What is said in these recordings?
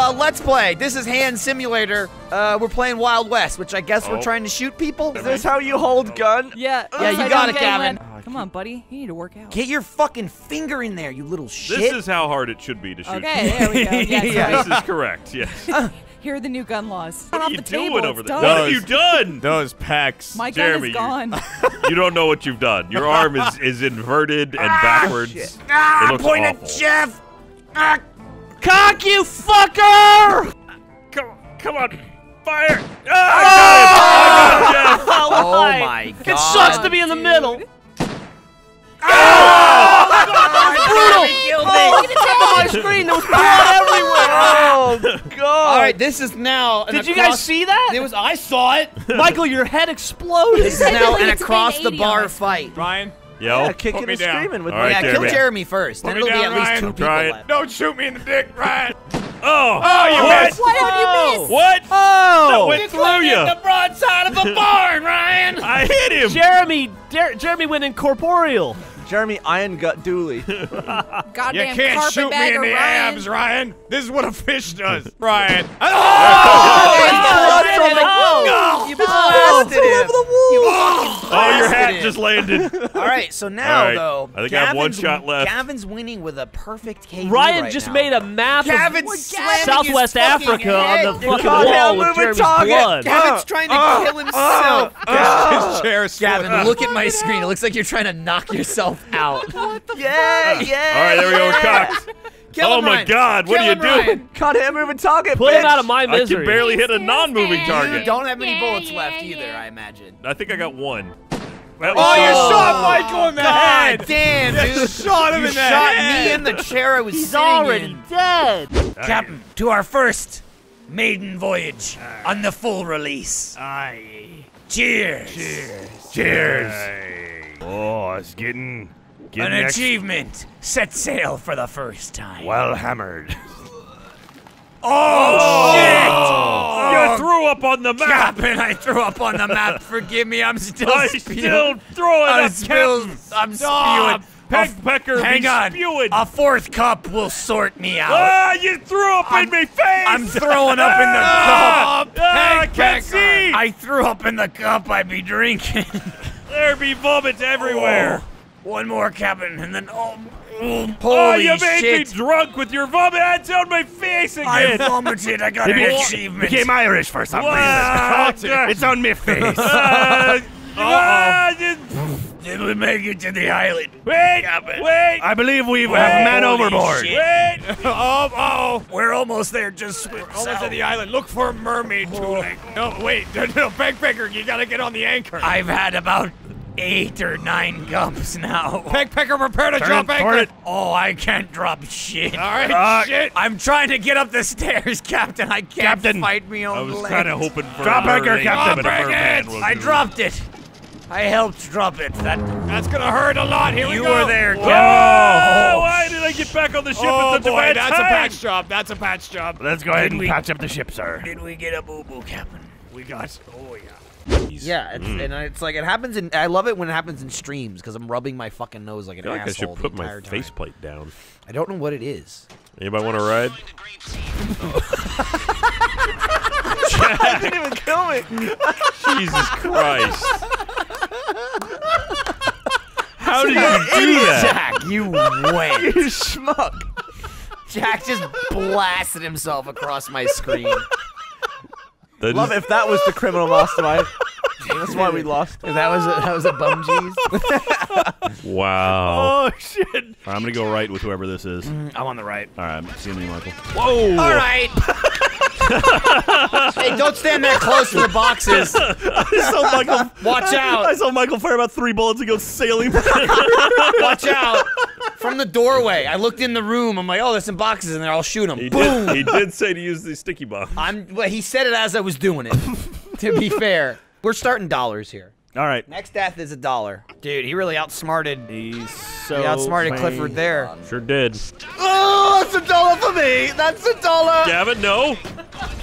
uh, let's play. This is Hand Simulator. Uh, we're playing Wild West, which I guess we're Oh. trying to shoot people. Is this how you hold gun? Yeah. Yeah, you got it, Gavin. gangland. Come on, buddy. You need to work out. Get your fucking finger in there, you little shit. This is how hard it should be to shoot. Okay, there we go. Yes, Yeah. This is correct. Yes. Here are the new gun laws. What off are you the doing table. over there? What have you done? Those pecs. My gun Jeremy, is gone. You don't know what you've done. Your arm is, is inverted and backwards. It ah, looks point awful. at Geoff. Ah, Cock, you fucker! Come, on, come on, fire! Ah, I got it! Ah! Oh, I got it, Geoff! Oh, oh my god. It sucks to be in the middle. Ah! Ah! brutal. Killed oh, me. On my screen, there was blood everywhere. Oh god! All right, this is now. an Did you guys see that? It was. I saw it. Michael, your head exploded. This is now Technically, an across the bar fight. Ryan, Yo, yeah, kicking me and down. screaming with All my right, yeah, kill Jeremy. Jeremy first. Then it'll be down, at least Ryan. two I'm people trying. left. don't shoot me in the dick, Ryan. oh, Oh, you what? missed. Why did you miss? What? Oh! That went through you. the broadside of a barn, Ryan. I hit him. Jeremy, Jer- Jeremy went incorporeal. Jeremy Iron Gut Dooley. Goddamn You can't shoot me bagger in the Ryan. abs, Ryan. This is what a fish does, Ryan. Oh! Oh! Oh! blood from the Oh, you blasted him. You fucking Oh, your blasted hat him. just landed. All right, so now All right, though, I think I have one Gavin's- shot left. Gavin's winning with a perfect KD Ryan right just now. made a map Gavin's of Southwest Africa head. on the fucking Come wall with a Jeremy's target. blood. Gavin's trying to uh, kill uh, himself. Uh, his chair Gavin, look at my screen. It looks like you're trying to knock yourself out. Yeah, yeah. All right, there we go. We're cocked. Kill Oh him, my Ryan. God, what Kill are you him, Ryan. doing? Cut him moving target. Put him out of my misery. I misery. can barely hit a non-moving You target. don't have many bullets left either, I imagine. I think I got one. Oh, you shot Michael in the God head. damn, You shot him You in the shot head. me in the chair I was He's sitting already in. dead. Captain, to our first maiden voyage on the full release. Aye. Cheers. Cheers. Cheers! Oh, it's getting getting An ex- achievement. Set sail for the first time. well hammered. Oh, shit! You threw up on the map. Captain, I threw up on the map. Forgive me, I'm still I spewing. still throwing I'm up, still, I'm Stop. spewing. Peg Pecker, Hang on. spewing. A fourth cup will sort me out. Ah, you threw up I'm- in me face. I'm throwing up in the Ah, cup. ah, I can't see. I threw up in the cup I be drinking. there be vomits everywhere. Oh, one more, Captain, and then oh, oh Oh, holy you made shit! me drunk with your vomit. It's on my face again. I vomited. I got an achievement. Irish for some Ah, It's on my face. Ah, just- Did we make it to the island? Wait, wait. I believe we have Wait. a man overboard. shit. Wait. Oh, oh. We're almost there. Just swim Almost south. at the island. Look for a mermaid tooling. No, wait. No, no, Peg Pecker, you gotta get on the anchor. I've had about eight or nine gumps now. Peg Pecker, prepare to Turn drop it, anchor. it. Oh, I can't drop shit. All right, Uh, shit. I'm trying to get up the stairs, Captain. I can't Captain. fight me on I was legs. kind of hoping for Drop a anchor, Captain. Drop it. will I dropped it. I helped drop it. That That's gonna hurt a lot. Here you we go. You were there, Oh, Captain. why did I get back on the ship Oh at such a boy, bad that's time? a patch job. That's a patch job. Let's go ahead Did and we- patch up the ship, sir. Did we get a boo boo, Captain? We got. Oh yeah. Yeah, it's, Mm. and it's like it happens in. I love it when it happens in streams because I'm rubbing my fucking nose like an I feel like I should put my entire time. faceplate down. I don't know what it is. Anybody want to ride? didn't even kill me. Jesus Christ. How did you do that? Jack, you went. You schmuck. Jack just blasted himself across my screen. That Love is- if that was the criminal mastermind. That's why we lost. That was a, that was a bum G's. Wow. Oh shit! All right, I'm gonna go right with whoever this is. All I'm on the right. right, see me, Michael. Whoa. All right. hey, don't stand that close to the boxes. I saw Michael. Watch out. I saw Michael fire about three bullets and go sailing. Watch out. From the doorway, I looked in the room. I'm like, oh, there's some boxes in there. I'll shoot them. He Boom. did, he did say to use the sticky bomb. I'm. Well, he said it as I was doing it. to be fair, we're starting dollars here. All right. Next death is a dollar. Dude, he really outsmarted. He's so. He outsmarted vain. Clifford there. Sure did. Oh, that's a dollar for me. That's a dollar. Gavin, no.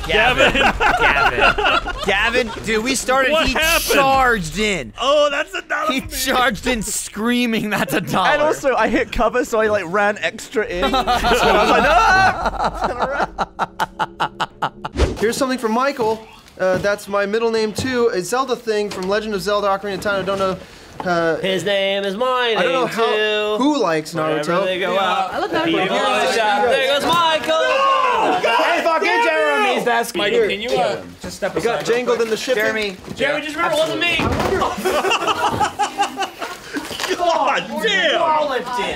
Gavin. Gavin. Gavin, dude, we started. What he happened? charged in. Oh, that's a dollar. He charged in screaming, "That's a dollar." And also, I hit cover, so I like ran extra in. so I was like, ah! Here's something from Michael. Uh, that's my middle name too. A Zelda thing from Legend of Zelda: Ocarina of Time. I don't know. Uh, His name is my name I don't know how too. who likes Wherever they Naruto. go out, I love that. people always shout, there goes Michael. Hey, fucking Jeremy's that's Michael, can you uh, just step aside? You got jangled in the ship. Jeremy. Jeremy, just remember, it wasn't me. God damn!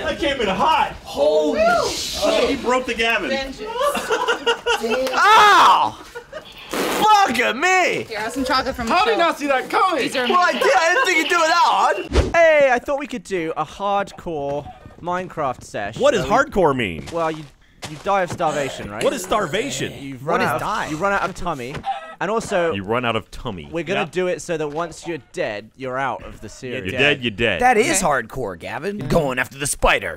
I came in hot. Holy shit! He broke the Gavin. Ow! Fuck at me! Here, have some chocolate from How did I not see that coming? These are Well, I did. I didn't think you'd do it that hard. Hey, I thought we could do a hardcore Minecraft sesh. What does where hardcore mean? Well, you you die of starvation, right? What is starvation? You've What run is out of, die? You run out of tummy, and also You run out of tummy. we're gonna Yeah. do it so that once you're dead, you're out of the series. You're dead. You're dead. That is hardcore, Gavin. Going after the spider.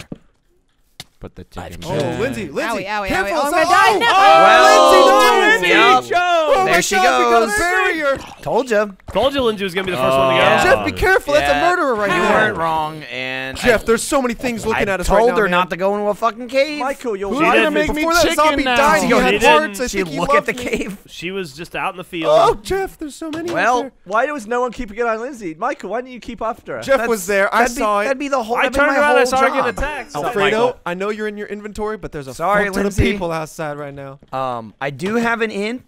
But the chicken. Oh, Lindsay, Lindsay, Owie, owie, careful! owie. Oh, it's I'm gonna die. Oh, Well, Lindsay, no, yep. Lindsay! Oh There she God, we got a goes. barrier. Told you. Told you Lindsay was gonna be the first one to go. yeah. Geoff, be careful. That's a murderer right You there. weren't wrong, and Geoff, there's so many things looking I at us told right now. her man. not to go into a fucking cave. Michael, you're Who's She gonna didn't. make me Before that zombie now. died, He had didn't. hearts. I think he look at loved the cave. She was just out in the field. Oh, Geoff, there's so many. Well. Why was no one keeping an eye on Lindsay? Michael, why didn't you keep after her? Geoff was there. I saw it. That'd be the whole. I turned around. whole I saw her job. get attacked. Alfredo, I know you're in your inventory, but there's a Sorry, fuck ton of people outside right now. Um, I do have an in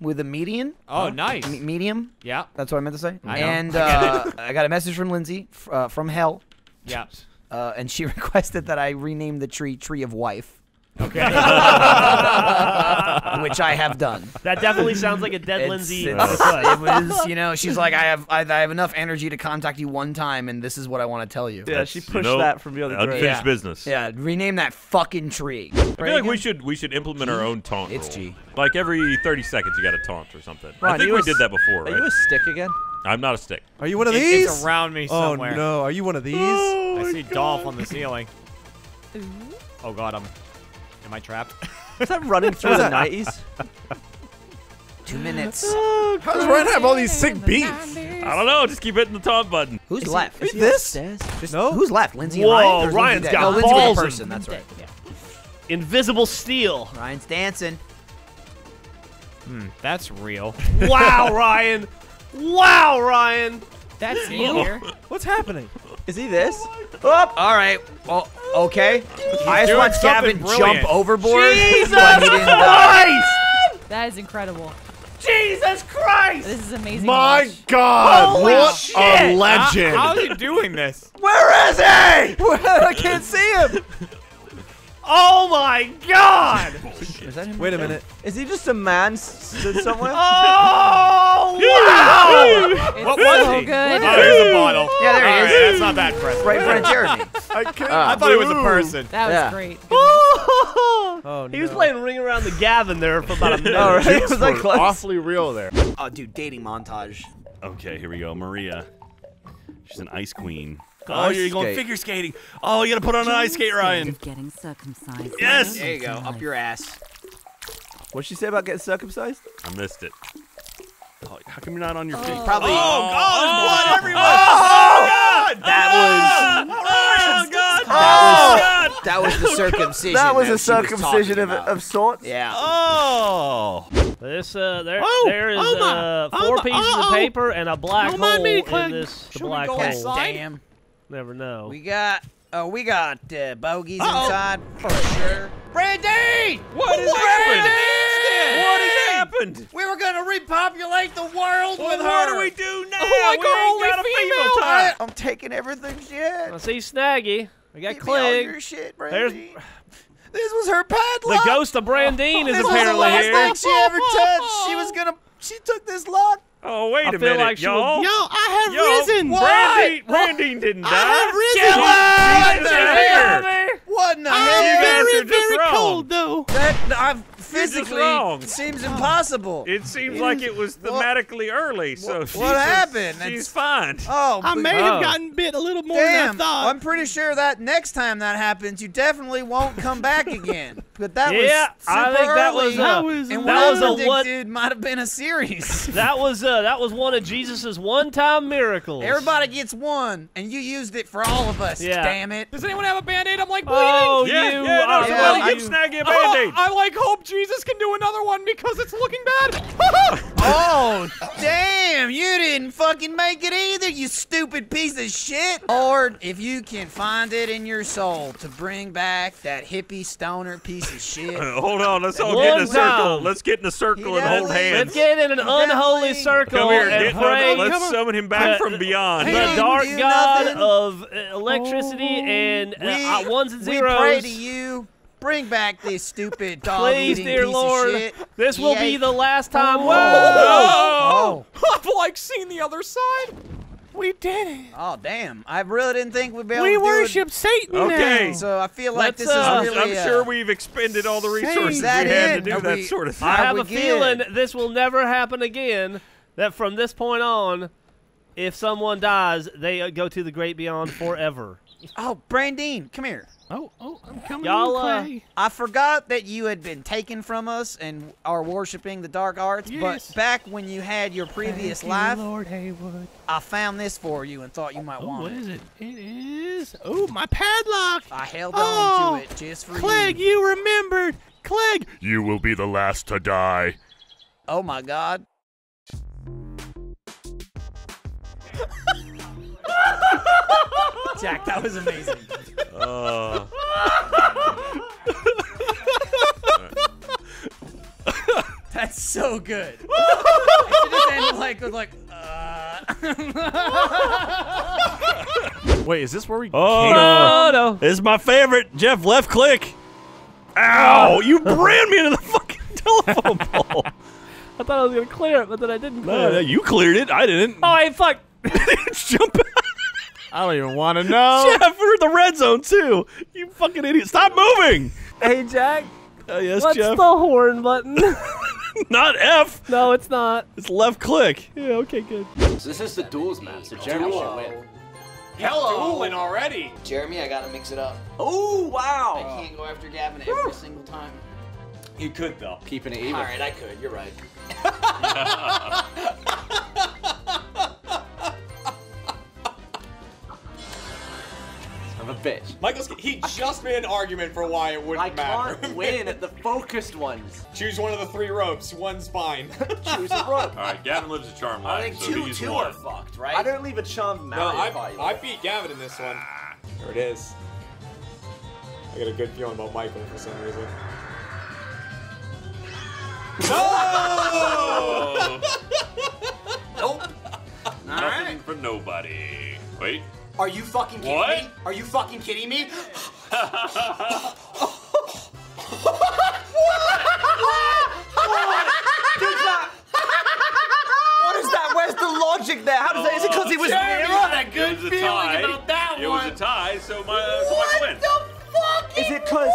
with a median. Oh, nice. Me- medium. Yeah. That's what I meant to say. I. And I uh, I got a message from Lindsay f- uh, from Hell, Yeah. uh, and she requested that I rename the tree Tree of Wife, Okay. which I have done. That definitely sounds like a dead It's- Lindsay. it's- it was, you know, she's like, I have, I, I have enough energy to contact you one time, and this is what I want to tell you. Yeah, she That's, you pushed know, that from the other Unfinished grave. Yeah. business. Yeah, rename that fucking tree. I feel like we should we should implement our own taunt It's rule. G. Like every 30 seconds, you got to taunt or something. I Ron, think you we a did s- that before, Are you a stick again? I'm not a stick. Are you one of It- these? It's around me oh somewhere. no, are you one of these? Oh, I see Dolph on the ceiling. Oh god, I'm. Am I trapped? Is that running through the 90s? Two minutes. How does Ryan have all these sick beats? I don't know. Just keep hitting the top button. Who's left? Is he This? upstairs? Just- No. Who's left? Lindsay Whoa, and Ryan? Or is Lindsay got no, Lindsay balls was a and- person. That's right. Yeah. Invisible steel. Ryan's dancing. Hmm, that's real. Wow, Ryan. Wow, Ryan. That's you. What's happening? Is he this? Up. All right. Well, okay. I just doing watched Gavin brilliant. jump overboard, Jesus but he didn't die. That is incredible. Jesus Christ. This is amazing. My watch. God! Holy what shit. a legend! How, are he doing this? Where is he? I can't see him. Oh my God. Is that him? Wait a minute. Is he just a man s- stood somewhere? Oh wow. What was so he? good. Oh, there's a bottle. Yeah, there he All is. right, that's not that impressive. Right in front of Jeremy. Uh, I can't. Ah. I thought it was a person. That was Yeah. great. Oh, no. He was playing Ring Around the Gavin there for about a minute. All right, was I close? Awfully real there. Oh, dude, dating montage. Okay, here we go. Maria. She's an ice queen. Oh, Ice you're going skate. figure skating. Oh, you got to put on an ice skate, Ryan. Of getting circumcised. Yes! There you go. Up your ass. What'd she say about getting circumcised? I missed it. Oh, how come you're not on your feet? Probably. Oh, God, there's blood everywhere. Oh, God. That was. Oh, God. That Oh, God. That was the circumcision. That was a circumcision talking of, of sorts. Yeah. Oh. This uh, there Oh, there is oh my, uh, oh four my, pieces uh-oh. of paper and a black Don't hole me, in this the Should we black hole. Damn. Never know. We got. Oh, we got uh, bogeys Uh-oh. inside for sure. Brandy! What has happened? What has happened? We were gonna repopulate the world Well, with her. what do we do now? Oh, my we ain't got a female time. I'm taking everything she had. I see Snaggy. We got Give me your shit, There's This was her padlock. the ghost of Brandine is This was the last here. thing she ever touched. She was gonna. She took this lock. Oh, wait I a feel minute, like she y'all. Yo, I have risen. Brandy, Brandy didn't die. have risen. Kill What her. the hell? here. What in the You hell? guys are just wrong. wrong. though. That I've just physically wrong. seems impossible. It seems like it was thematically early, so what she's happened? She's It's- fine. oh, I but- may Oh. have gotten bit a little more than I Damn, thought. I'm pretty sure that next time that happens, you definitely won't come back again. But that Yeah, was super I think that was early, a- That was and that what was I a one- predicted might have been a series. That was uh, that was one of Jesus's one-time miracles. Everybody gets one, and you used it for all of us. Yeah. Damn it! Does anyone have a band-aid? I'm like bleeding. Oh, yeah, you! yeah, no, uh, somebody yeah, give you- Snaggy a Oh, band-aid. I like hope Jesus can do another one because it's looking bad. Oh, damn! You didn't fucking make it either, you stupid piece of shit. Lord, if you can find it in your soul to bring back that hippie stoner piece of shit. Hold on, let's all One get in a circle. time. Let's get in a circle and hold hands. Let's get in an unholy circle Come here, and get, pray. let's Come on. summon him back Uh, from beyond. The dark god nothing. of uh, electricity and uh, We, uh, ones and zeros. we pray to you. Bring back this stupid dog Please, eating dear piece Lord, of shit. this will He be the last time. Whoa! Oh. I've like seen the other side. We did it. Oh damn! I really didn't think we'd be able We to do worship Satan Okay. it. So I feel like Let's, this uh, is I'm, really. I'm uh, sure we've expended all the resources we had it? to do Are that we- sort of thing. I have we a feeling good? this will never happen again. That from this point on, if someone dies, they uh, go to the great beyond forever. Oh, Brandine, come here. Oh, oh, I'm coming. Y'all, uh, I forgot that you had been taken from us and are worshiping the dark arts. Yes. But back when you had your previous Thank you, life, Lord Haywood. I found this for you and thought you might Oh, want what What is it? It is. Oh, my padlock. I held Oh, on to it just for you. Clegg, you. you remembered. Clegg. You will be the last to die. Oh my God. Jack, that was amazing. Uh, That's so good. it should just end like with like. Uh. Wait, is this where we? oh Oh no! no! This is my favorite. Geoff, left click. Ow! You ran me into the fucking telephone pole. I thought I was gonna clear it, but then I didn't clear No, no, it. you cleared it. I didn't. Oh, hey, fuck! Jump I don't even want to know. Geoff, we're in the red zone too. You fucking idiot! Stop moving. Hey, Jack. Uh, yes, What's Geoff. the horn button? Not F. no, it's not. It's left click. Yeah. Okay. Good. So this is the duels map, so Jeremy should win. Hello. Dueling already. Jeremy, I gotta mix it up. Oh, wow. I can't go after Gavin every single time. You could though. Keeping it even. All right, I could. You're right. of a bitch. Michael's. He just made an argument for why it wouldn't I matter. can't win at the focused ones. Choose one of the three ropes. One's fine. Choose a rope. All right, Gavin lives a charm I think so two, he's two are fucked, right? I don't leave a charmed no, Mario I, party. I beat Gavin in this one. Ah. There it is. I got a good feeling about Michael for some reason. Oh! Nope. Nothing for nobody. Wait. Are you fucking kidding What? me? Are you fucking kidding me? What is that? Where's the logic there? How does that? Is it because he was Jeremy nearer? had a good it was a feeling tie. about that it one. was a tie, so my uh, so Michael wins. fuck? Is it because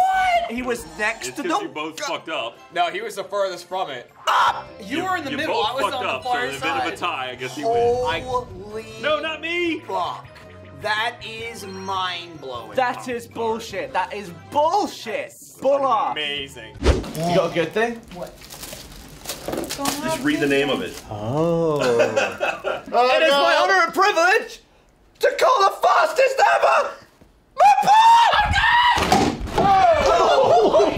he was next It's to because you the? both fucked up. No, he was the furthest from it. You were in the you middle. both I was fucked on the up, far so in a bit of a tie, I guess he wins. Holy No, not me. fuck. That is mind blowing. That is bullshit. That is bullshit. Bulla. Amazing. You got a good thing? What? Just read the name of it. Oh. oh it is my honor and privilege to call the fastest ever. Oh, Holy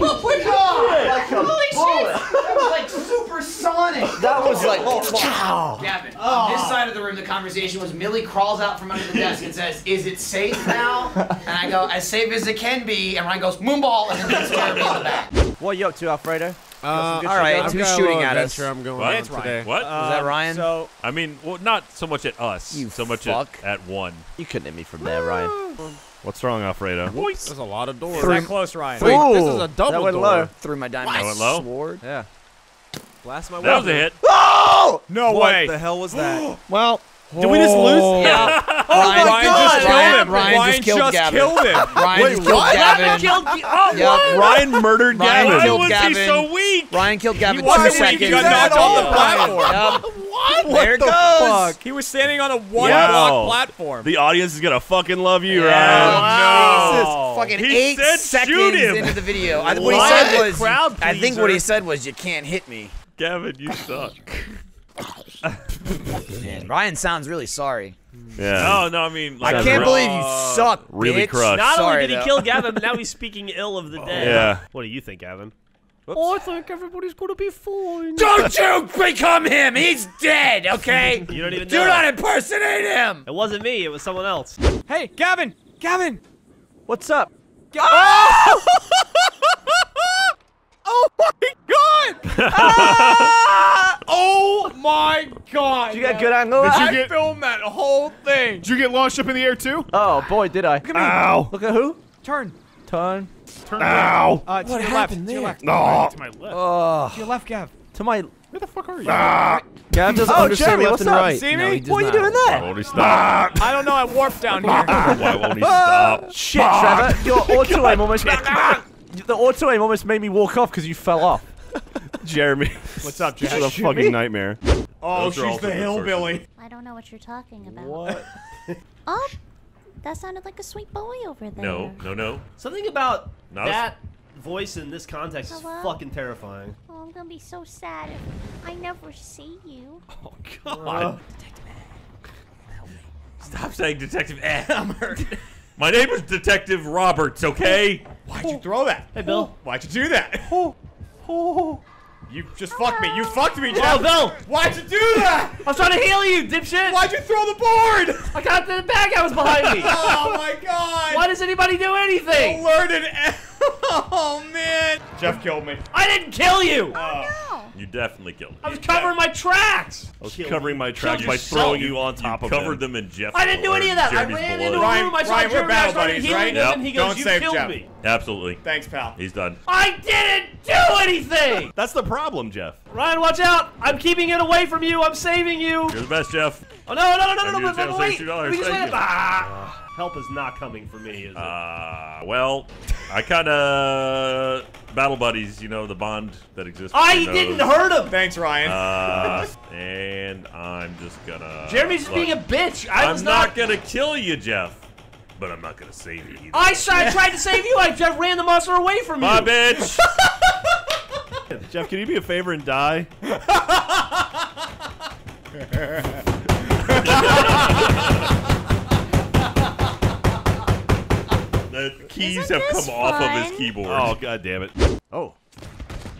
shit! That was like supersonic. That was like. Gavin, on this side of the room, the conversation was Millie crawls out from under the desk and says, "Is it safe now?" And I go, "As safe as it can be." And Ryan goes, "Moonball," and then leaves Jeremy in the back. What are you up to, Alfredo? Uh, all right, I've who's got a shooting little at us? adventure I'm going What? on It's Ryan. today. What? Is that Ryan? So I mean, well, not so much at us. You so much at, at one. You couldn't hit me from there, Ryan. What's wrong, Alfredo? Voice. There's a lot of doors. is that close, Ryan? Wait, this is a double that went door. low. Through my diamond That went low? sword. Yeah. Blast my That was a hit. Oh! No What way. What the hell was that? Well, Did we just lose? Yeah. Ryan, Ryan just just Ryan, killed him. Ryan, Ryan just killed just Gavin. killed him. Ryan Wait, just killed what? Gavin. Killed me. Oh, Yep. Ryan murdered Ryan Gavin. killed was he Gavin. so weak? Ryan killed Gavin Why two would he seconds. do that on the platform? Yep. What? There the goes. fuck? He was standing on a one Wow. block platform. The audience is gonna fucking love you, Oh, Ryan. Jesus. Fucking He eight said seconds shoot him. into the video. I, what he said was, Crowd I think what he said was, you can't hit me. Gavin, you suck. Man, Ryan sounds really sorry. Yeah. No, no, I mean, like, I can't believe you suck, really bitch. crushed. Not Sorry, only did he though. kill Gavin, but now he's speaking ill of the dead. Yeah. What do you think, Gavin? Oh, I think everybody's gonna be fine. Don't you become him! He's dead, okay? You don't even Do know. not impersonate him! It wasn't me. It was someone else. Hey, Gavin! Gavin! What's up? Oh my god! Ah! Oh my god! Did you get good angle? Did at you that? get film that whole thing? Did you get launched up in the air too? Oh boy, did I? Ow. Look at who? Turn. Turn. Turn. Ow. Uh, to What your happened left. To there? your left. Oh. To my left. Oh, To your left, Gav. to my. Where the fuck are you? Gav doesn't Oh, understand Jeremy, left what's and up? right. See me? he does What are you not. doing Why there? won't he stop? I don't know. I warped down here. Why won't he stop? Shit, Trevor, your auto aim almost. the auto aim almost made me walk off because you fell off. Jeremy. What's up, This Jack? is a Shoot me? fucking nightmare. Oh, Those she's the good hillbilly. I don't know what you're talking about. What? Oh, that sounded like a sweet boy over there. No, no, no. Something about Not that voice in this context is fucking terrifying. Oh, I'm gonna be so sad if I never see you. Oh, oh. God. Detective E, help me. Stop saying Detective Amber. My name is Detective Roberts, okay? Why'd you throw that? Hey, Bill. Why'd you do that? You just fucked me. You fucked me, Oh, Geoff. Bill! Why'd you do that? I was trying to heal you, dipshit! Why'd you throw the board? I got the bad guy was behind me! Oh my god. Why does anybody do anything? Alerted. Oh man. Geoff killed me. I didn't kill you! No. You definitely killed me. I was covering my tracks! I was Kill covering me. my tracks by yourself. throwing you on top you of covered them in Geoff. I didn't do any of that. I ran below. into a Ryan- room. I saw Ryan, we're Jeremy. I started buddies, right? Yep. and he goes, Don't "You save killed Geoff. me." Absolutely. Thanks, pal. He's done. I didn't do anything. That's the problem, Geoff. Ryan, watch out! I'm keeping it away from you. I'm saving you. You're the best, Geoff. Oh no, no, no, no, I'll no, give no! you a But, chance but to wait, save $2. we just Thank wait. you. Ah, help is not coming for me, is it? Uh, well, I kind of battle buddies. You know the bond that exists. I between didn't hurt him. Thanks, Ryan. Uh, and I'm just gonna. Jeremy's just look, being a bitch. I I'm was not, not. gonna kill you, Geoff. But I'm not gonna save you either. I tried, tried to save you. I just ran the monster away from you. My bitch. Geoff, can you be a favor and die? The keys Isn't have this come off of his keyboard. Oh god damn it. Oh.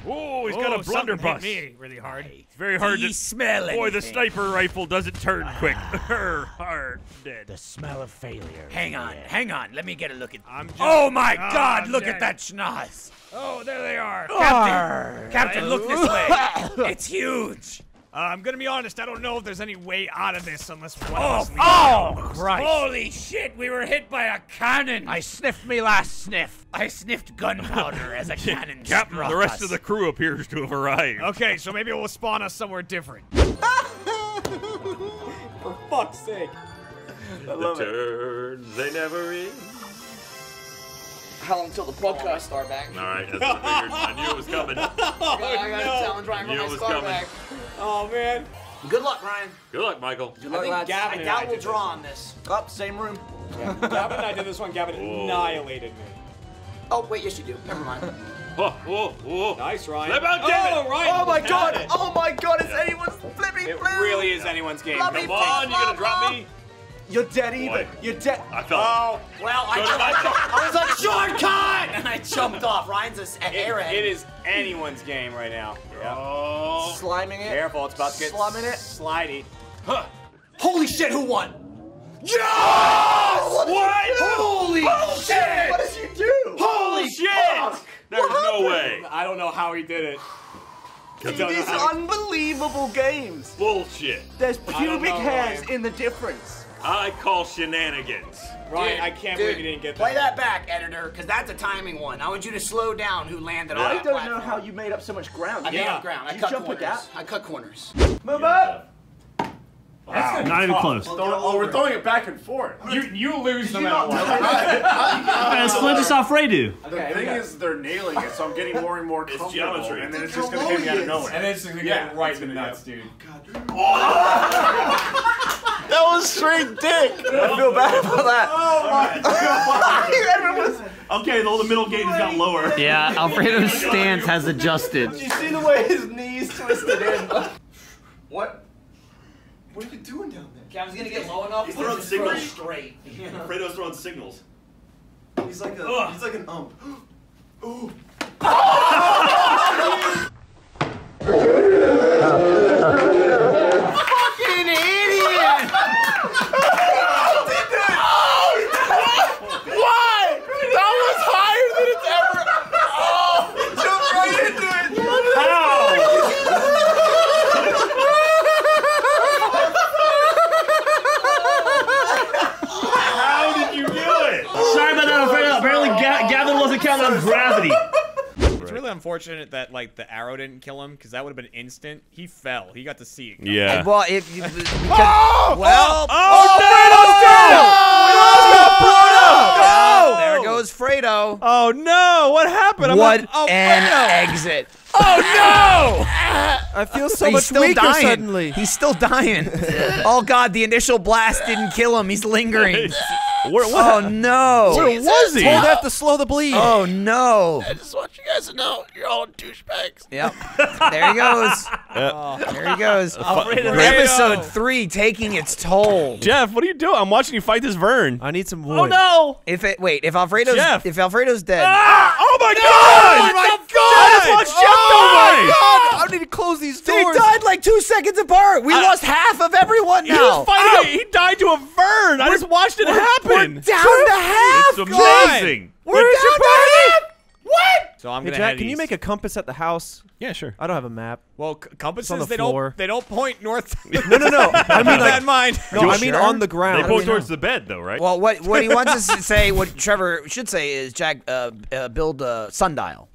Oh, he's got a blunderbuss. me really hard. It's very hard Do to. smell Boy, the sniper rifle doesn't turn quick. hard dead. smell of failure. Hang on, hang on. Let me get a look at. I'm just, Oh my Ah, God! I'm Look dead. at that schnoz. Oh, there they are. Captain, Captain, look this way. It's huge. Uh, I'm gonna be honest. I don't know if there's any way out of this unless one Oh, of us. oh, Christ. Holy shit! We were hit by a cannon. I sniffed me last sniff. I sniffed gunpowder as a cannon Captain, struck the rest us. of the crew appears to have arrived. Okay, so maybe it will spawn us somewhere different. For fuck's sake. I The love it. turns they never end. How long till the podcast start back? All right, that's what I figured. I knew it was coming. Oh, I got a challenge Ryan Knew for it my was scar coming. back. Oh man. Good luck, Ryan. Good luck, Michael. Good I think lads. I doubt we'll did draw on this. Up, same room. Yeah, Gavin and I did this one. Gavin Whoa. annihilated me. Oh wait, yes you do. Never mind. Whoa, whoa, whoa. Nice, Ryan. Slip out, oh, Gavin. Ryan. Oh my god! it. Oh my god! It's anyone's flippy It flip. really is anyone's game. Love No me, Come on, you gonna drop me? You're dead either. Boy. You're dead. I felt. Oh, Well, I, I. I was a shortcut, and I jumped off. Ryan's a, a it, it is anyone's game right now. Yeah. Oh. Sliming it. Careful, it's about to get Slumming it. slidey. Holy shit! Who won? Yes! What? Holy shit! What did you do? Holy shit! There's no way. I don't know how he did it. These don't know how- unbelievable games. Bullshit. There's pubic hairs in the difference. I call shenanigans. Right, I can't dude, believe you didn't get that. Play that. that back, editor, because that's a timing one. I want you to slow down who landed on I don't know how you made up so much ground. I made up ground. I You cut corners. I cut corners. Move up. Not even close. Oh, we're throwing it back and forth. You you lose no matter what. That's Flint just Alfredo. The thing is, they're nailing it, so I'm getting more and more comfortable, It's geometry. and then it's just gonna hit me out of nowhere. And then it's gonna Yeah, get right in the gonna nuts, dude. Oh, oh! That was straight dick. I feel bad about that. Oh my god! Okay, though the middle gate has got lower. Yeah, Alfredo's stance has adjusted. You see the way his knees twisted in. What? What are you doing down there? Cam's gonna get low enough. He's throwing signals. straight. Fredo's throwing signals. He's like a he's like an ump. Ooh. Fucking idiot! Why? That was higher than it's ever. Oh, jump right into it. How did you do it? Sorry about that, Alfredo. Apparently, Ga- Gavin wasn't counting on gravity. It's really unfortunate that like the arrow didn't kill him because that would have been instant. He fell. He got to see it. coming. Yeah. Well, it, because, Well, Oh, well, oh, oh, oh, there goes Fredo. Oh no! What happened? I'm What not- oh, an Fredo! exit. Oh no! I feel so He's much still weaker dying. suddenly. He's still dying. oh god, the initial blast didn't kill him. He's lingering. Where, what? Oh no. Where was he? Told have to slow the bleed. Oh no. I just want you guys to know you're all douchebags. Yep. There he goes. There he goes. Alfredo. Episode three taking its toll. Geoff, what are you doing? I'm watching you fight this Vern. I need some wood. Oh no! If it wait, if Alfredo's Geoff. if Alfredo's dead, Ah! Oh my god! Oh my I just Geoff Oh die! God! I need to close these they doors. died like two seconds apart. We lost half of everyone He now. was fighting. He died to a Vern. I just watched it We're happen. down to half. It's amazing. We're down to half. What? So I'm Hey gonna Jack, head can you make a compass at the house? Yeah, sure. I don't have a map. well c- compasses? on the they floor. don't. They don't point north. No, no, no. I mean Keep that like in mind. no. I mean on the ground. They ground. point towards the bed, though, right? Well, what what he wants us to say, what Trevor should say is, Jack, uh, uh, build a sundial.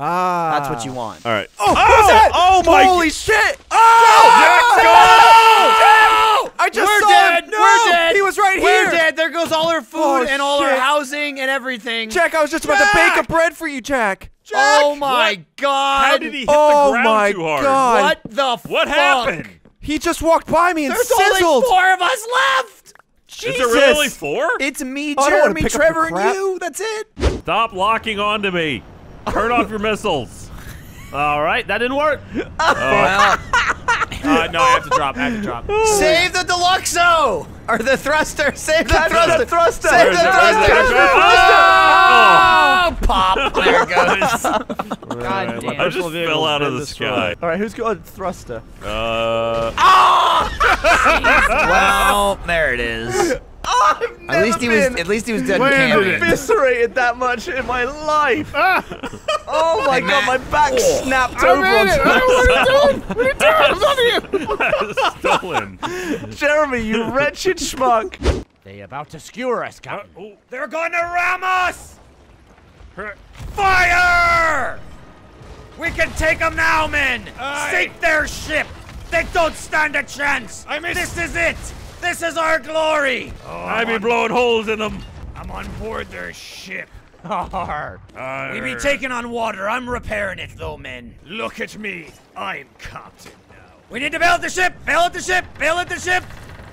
Ah, That's what you want. All right. Oh, who's that? Oh my! Holy shit! Oh! I just We're saw dead. him. No, We're dead. He was right We're here. dead. There goes all our food Oh, and all our shit. housing and everything. Jack, I was just about to bake a bread for you, Jack. Oh my god! How did he hit oh the ground my too hard? god! What the fuck? What happened? He just walked by me and There's sizzled. only four of us left. Jesus. Is there really four? It's me, Oh, I don't wanna Jeremy, pick Trevor, and you. That's it. Stop locking onto me. Turn off your missiles. All right, that didn't work. Well, Uh, no, I have to drop. I have to drop. save the Deluxo or the thruster. Save the Catch thruster. the thruster. Save Where's the it? Where's it? thruster. Where's? Oh, pop! There it goes. God damn. I just fell out of the sky. All right, who's got a thruster? Uh, Oh! well, there it is. I've At least he was. At least he was dead landed camping. eviscerated that much in my life. Ah. oh my Hey, god, my back Oh. snapped over. it. What are you doing? Return, I love on stolen. Jeremy, you wretched schmuck. They about to skewer us, Captain. Uh, oh. They're going to ram us! Fire! We can take them now, men! Sink their ship! They don't stand a chance! I mean, this is it! This is our glory! Oh, I be blowing holes in them. I'm on board their ship. Arr. We be taking on water. I'm repairing it, though, men. Look at me. I'm captain now. We need to bail at the ship. Bail at the ship. Bail at the ship.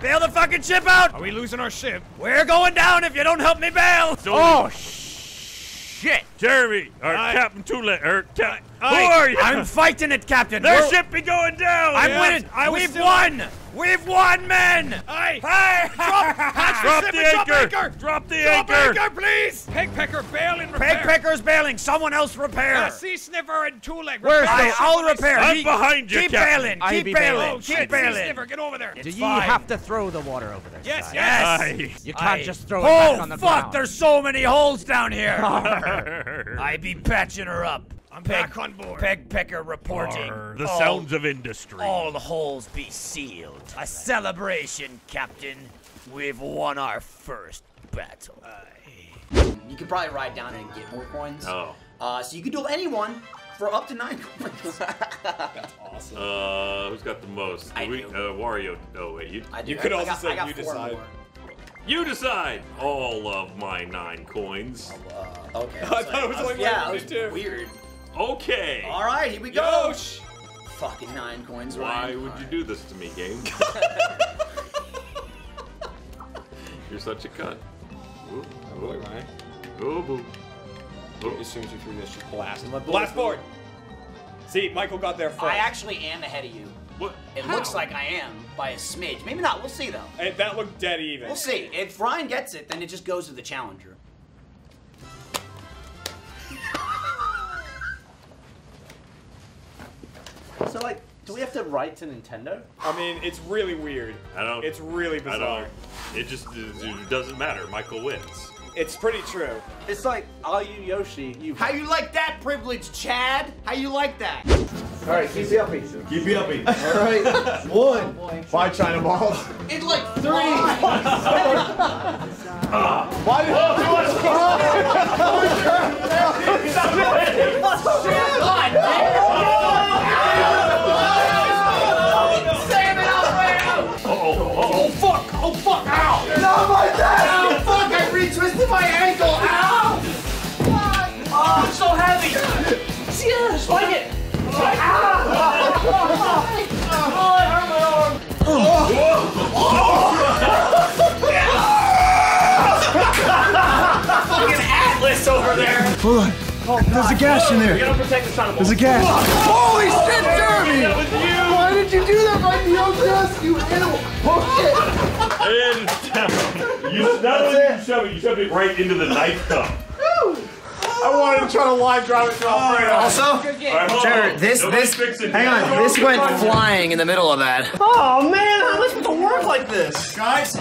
Bail the fucking ship out. Are we losing our ship? We're going down if you don't help me bail. Oh, shit. Jeremy, or I- Captain Tule, or Cap- who I- are you? I'm fighting it, Captain. Their We're- ship be going down. I'm Yeah. winning. We've won. We've won, men. Aye. Hey, drop, Drop the anchor. Drop the anchor. please. Pegpecker, bail and repair. Pegpecker's bailing. Someone else repair. Sea Sniffer and Two Leg. Where's I, I'll repair. I'm Keep- behind you, Keep Captain. bailing. I Keep bailing. bailing. Oh, Keep shit, bailing. Sea Sniffer, get over there. It's Do you fine. have to throw the water over there? Yes, side? yes. Aye. You can't Aye. just throw it back Oh, on the oh, fuck, ground. there's so many holes down here. I be patching her up. I'm Peg, back on board. Pegpecker reporting. Arr. The All- sounds of industry. All the holes be sealed. A celebration, Captain. We've won our first battle. Aye. You could probably ride down and get more coins. Oh. Uh, so you could duel anyone. for up to nine coins. That's Awesome. Uh, who's got the most? I we, do. Uh, Wario. No, wait. You, I do. you I could got- also I say got you four decide. more. You decide. All of my nine coins. Uh, okay. I thought it was only yeah, one it was too. weird. Okay. All right, here we go. Yosh. Fucking nine coins. Why Ryan. would you do this to me, game? You're such a cunt. Ooh, Oh boy, Ryan. Oh, boo. Oh. As soon as you threw this, just blast. Blast board! See, Michael got there first. I actually am ahead of you. What? It looks like I am by a smidge. Maybe not. We'll see though. Hey, that looked dead even. We'll see. If Ryan gets it, then it just goes to the challenger. Do we have to write to Nintendo? I mean, it's really weird. I don't. It's really I bizarre. don't. It just it doesn't matter. Michael wins. It's pretty true. It's like, are you Yoshi? You. How you like that privilege, Chad? How you like that? All right, keep me uppy. Keep me uppy. All right, one. Five China balls. It's like Three. Why ah. did you do us? Oh Spike it! Oh, I hurt my arm! Fucking Atlas over there! Hold on. There's a gas in there. There's a gas. Holy shit, Jeremy! Why did you do that in the desk, you animal? And it's down. You, not only did you shove it, you shoved it right into the knife cup. I wanted to try to line drive it to Alfredo. Also, All right, hold Jared, on. this this hang it. on, this went flying in the middle of that. Oh man, how am I supposed to work like this? Guys,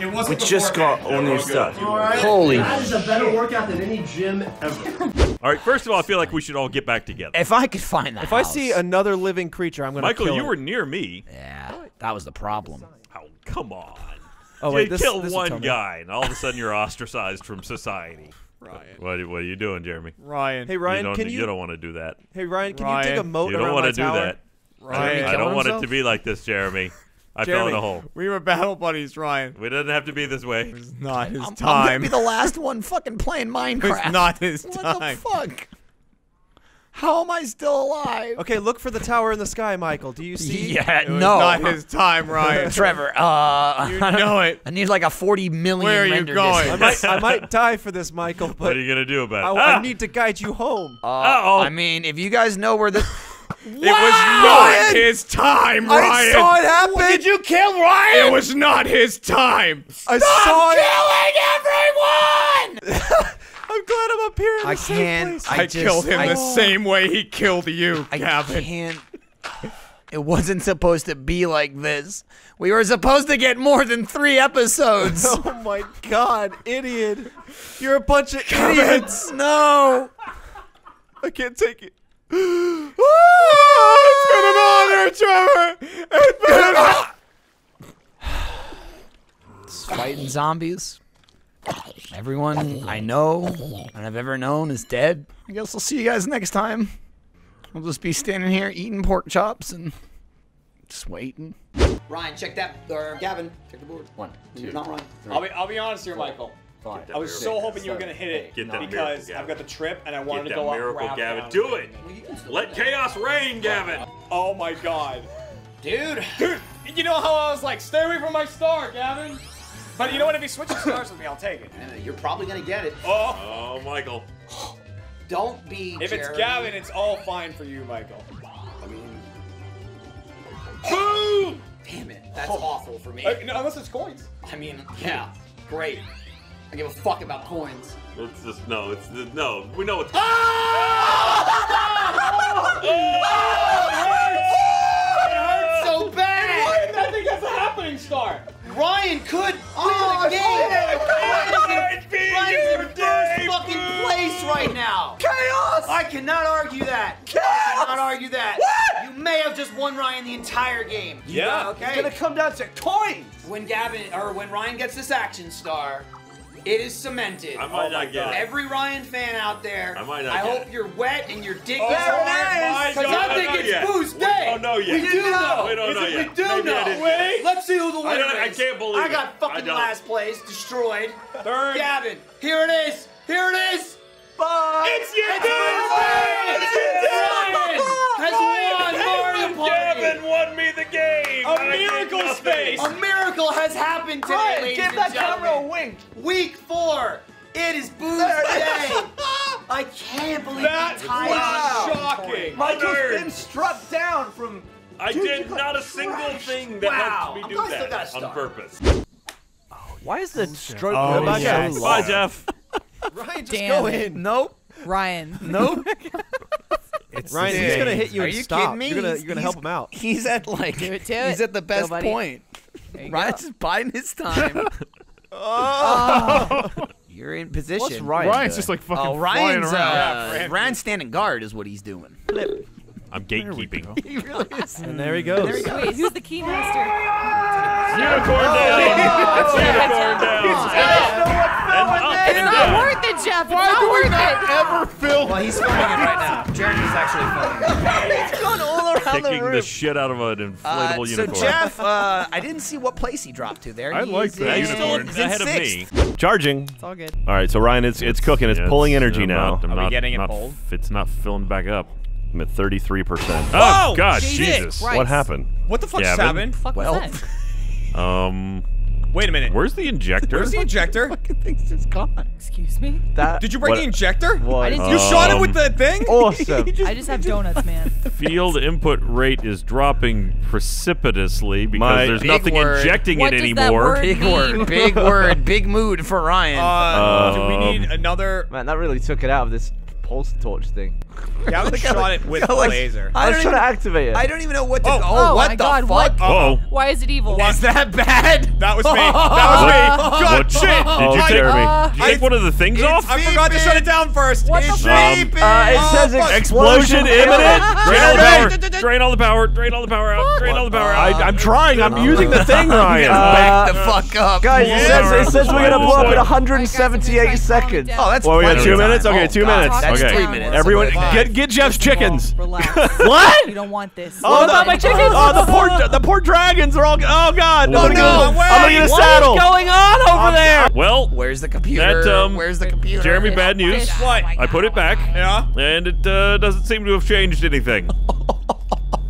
it wasn't We just got all new stuff. Holy. That is a better workout than any gym ever. All right, first of all, I feel like we should all get back together. If I could find that If I see another living creature, I'm gonna Michael, kill you it. were near me. Yeah, that was the problem. Oh, come on. Oh you wait, this, killed this one guy, and all of a sudden you're ostracized from society. Ryan. What, what are you doing, Jeremy? Ryan. Hey Ryan, you don't, can you? You don't want to do that. Hey Ryan, can you Ryan. dig a moat You don't want my to do tower? that. Ryan. I don't want it to be like this, Jeremy. I fell in Jeremy. a hole. We were battle buddies, Ryan. We didn't have to be this way. It's not his I'm, I'm time. gonna be the last one fucking playing Minecraft. It's not his what time. the fuck? How am I still alive? Okay, look for the tower in the sky, Michael. Do you see? Yeah, It was no. not his time, Ryan. Trevor, uh, You know it. I need like a 40 million Where are you going? I might, I might die for this, Michael, But What are you gonna do about I, it? I Ah! need to guide you home. Uh, Uh-oh. I mean, if you guys know where this. It was not his time, Ryan. I saw it happen. Did you kill Ryan? It was not his time. I saw killing everyone! It. I'm glad I'm up here in I the can't- place. I, I just- killed him I- the same way he killed you, I Gavin. can't. It wasn't supposed to be like this. We were supposed to get more than three episodes. Oh my god, idiot! You're a bunch of Gavin. idiots. no. I can't take it. Oh, it's been an ah! honor, Trevor. It's been an honor. Fighting zombies. Everyone I know and I've ever known is dead. I guess I'll see you guys next time. We'll just be standing here eating pork chops and just waiting. Ryan, check that. Or Gavin, check the board. One, two, not Ryan. I'll be, I'll be honest here, Michael. Get that I was miracle. so hoping you were gonna hit it Get that because miracle, I've got the trip and I wanted Get to that go up miracle, wrap Gavin. Do it. everything. Let chaos reign, Gavin. Oh my god. Dude. Dude, you know how I was like, stay away from my star, Gavin? But you know what? If he switches stars with me, I'll take it. Uh, You're probably gonna get it. Oh, Oh, Michael. Don't be. if it's Gavin, it's all fine for you, Michael. I mean, Boom! damn it. That's awful for me. Uh, no, unless it's coins. I mean, yeah, great. I give a fuck about coins. It's just no. It's no. We know it's. It hurts so bad. Nothing has a happening star. Ryan could win Oh, the game. Ryan's be in, Ryan's your in first day, fucking boo. place right now. Chaos! I cannot argue that. Chaos! I cannot argue that. What? You may have just won Ryan the entire game. Yeah. Okay. It's gonna come down to coins. when Gavin or when Ryan gets this action star, It is cemented. I might not get it. Every Ryan fan out there, I might not I get hope you're wet and your dick Oh, is there it hard. Because We I don't think it's yet. Boo's We day. don't know yet. We do know. We don't know it- yet. We do Maybe know. didn't get it. Let's see who the I winner don't- I can't believe I got I fucking don't. last place destroyed. Third. Gavin, here it is. Here it is. It's your It's Ryan! Ryan has won Mario Party. Gavin won me the game. A I get miracle space. A miracle has happened today, Ryan, ladies give that gentlemen. camera a wink. Week four. It is Boo's day. I can't believe That he tied was it. shocking. Michael's Nerd. been struck down from. I Dude, did not a single trashed. thing that Wow. lets me I'm do probably still that gotta on start. purpose. Why is the oh, stroke Oh, go back yes. so Bye, long? Geoff. Ryan, just Damn go it. in. Nope. Ryan. Nope. Ryan, Dude, he's gonna hit you Are and you stop. kidding me? You're gonna He's- you're gonna help him out. He's at like Do it to he's it. at the best Go, buddy. point. There you Ryan's just biding his time. oh. You're in position. What's Ryan? Ryan's doing? just like fucking Oh, flying Ryan's around. uh, Ryan's standing guard is what he's doing. I'm gatekeeping. He really is. And there he goes. Wait, who's the key master? Unicorn down. It's unicorn down. It's not worth it, Geoff. It's not worth it. Ever film? Well, he's filming it right now. Jeremy's actually filming it. He's going all around the Kicking room. the shit out of an Uh, inflatable so unicorn. Geoff, uh, I didn't see what place he dropped to there. I like that in- He's still he's in ahead of me. sixth. Charging. It's all good. All right, so Ryan, it's it's cooking. It's Yeah, pulling it's- energy I'm now. Not, I'm Are we not, getting it not, pulled? It's not filling back up. I'm at 33%. Whoa! Oh, God, Jesus Jesus. Christ. What happened? What the fuck's Gavin? happened? Fuck Well, was that? Um, Wait a minute. where's the injector? Where's the injector? fucking thing's just gone. Excuse me? That Did you break What- the injector? was I didn't You shot it with the thing? awesome. I just have donuts, man. Field input rate is dropping precipitously because My- there's Big nothing word. injecting What it does that anymore. word Big mean? word, big word, big mood for Ryan. Uh, do we Um, need another? Man, that really took it out of this pulse torch thing. Gavin shot it with Go like- laser. I, I was don't trying even- to activate it. I don't even know what to. Oh. Oh, Oh what my the God, fuck? what? Whoa. Why is it evil? Is that bad? That was me. That was me. God, What- shit. Did you, I- Jeremy? uh, Did you take one of the things off? I forgot to shut it down first. What the It's fuck? beeping. uh, it Oh, says explosion, Explosion imminent. Drain all the power. Drain all the power. Drain all the power out. Drain all the power I, out. I'm trying. I'm using the thing, Ryan. Back the fuck up. Guys, it says, it says we're gonna blow up in 178 seconds. Oh, that's Well, we got two minutes. Okay, two God, minutes. That's Okay. three minutes. Everyone, Five. get get Geoff's chickens. Relax. What? You don't want this. Oh, What about my chickens? Oh, the poor the poor dragons are all. Oh God! Oh, I'm gonna no, go- I'm gonna get a What saddle. is going on over there? Well, Where's the computer? That, um, Where's the computer? Jeremy, bad news. What? I put it back, Yeah. and it uh, doesn't seem to have changed anything.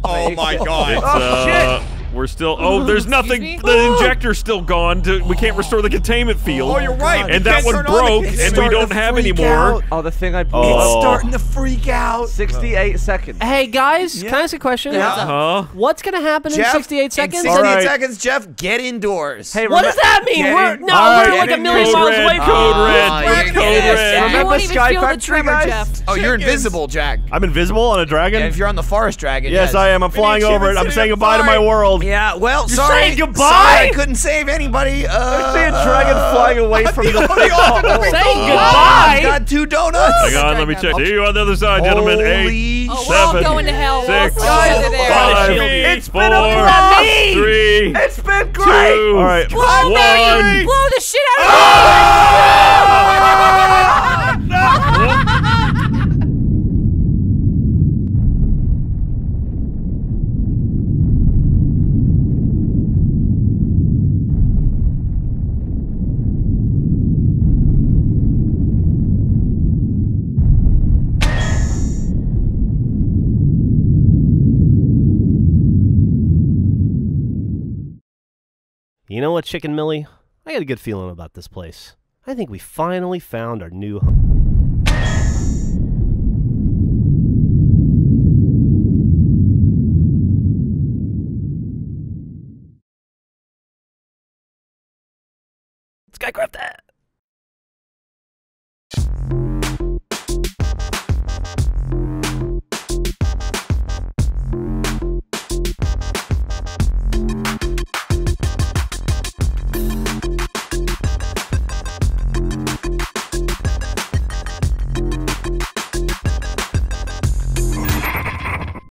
Oh my god. It's, uh, we're still. Oh, there's nothing. The injector's still gone. To, we can't restore the containment oh, field. Oh, you're right. And that one turn on broke, and we don't have freak anymore. Oh, the thing I blew Oh. up. starting to freak out. 68 seconds. Hey guys, can I ask a question? Yeah. Huh? What's gonna happen Geoff, in 68 seconds? In 68 Alright. seconds, Geoff, get indoors. Hey, What does that mean? We're in- no, Alright, we're like a million miles red, away from code red, code you're red. Remember Sky feel the Factory, guys? Geoff. Oh, you're invisible, Jack. I'm invisible on a dragon. Yeah, if you're on the forest dragon. yes, I am. I'm flying over it. I'm saying goodbye to my world. Yeah, well, You're sorry. saying goodbye? Sorry, I couldn't save anybody. Uh, I see a dragon flying away from the Say I've goodbye. got two donuts. Hang on, let me check. See you on the other side, gentlemen. Eight, Holy Oh, we're all seven, going to hell. Six, going to five, It's four, been a three, It's been great! two, All right. Blow me! one. Blow the shit out of me! You know what, Chicken Millie? I got a good feeling about this place. I think we finally found our new home. Skycraft